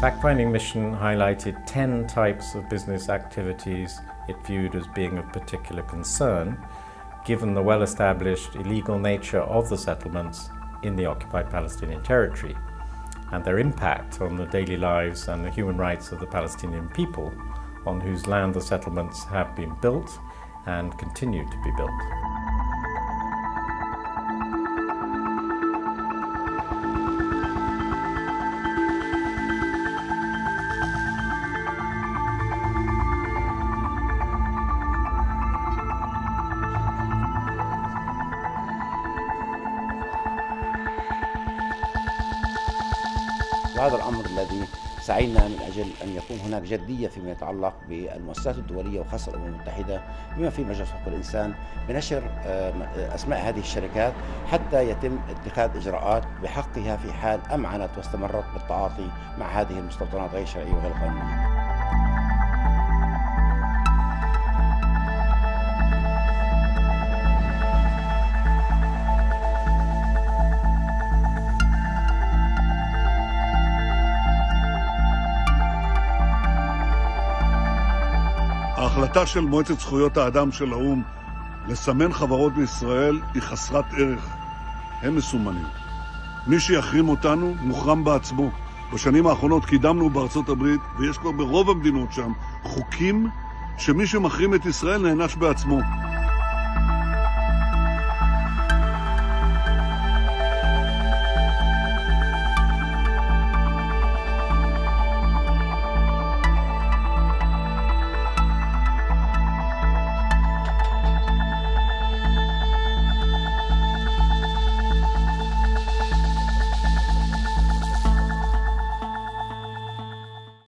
fact finding mission highlighted 10 types of business activities it viewed as being of particular concern, given the well established illegal nature of the settlements in the occupied Palestinian territory and their impact on the daily lives and the human rights of the Palestinian people on whose land the settlements have been built and continue to be built. وهذا الأمر الذي سعينا من أجل أن يكون هناك جدية فيما يتعلق بالمؤسسات الدولية وخاصة الأمم المتحدة بما في مجلس حقوق الإنسان بنشر أسماء هذه الشركات حتى يتم اتخاذ إجراءات بحقها في حال أمعنت واستمرت بالتعاطي مع هذه المستوطنات غير الشرعيه وغير القانونيه. ההחלטה של מועצת זכויות האדם של האו"ם לסמן חברות בישראל היא חסרת ערך. הם מסומנים. מי שיחרים אותנו, מוחרם בעצמו. בשנים האחרונות קידמנו בארצות הברית, ויש כבר ברוב המדינות שם, חוקים שמי שמחרים את ישראל נענש בעצמו.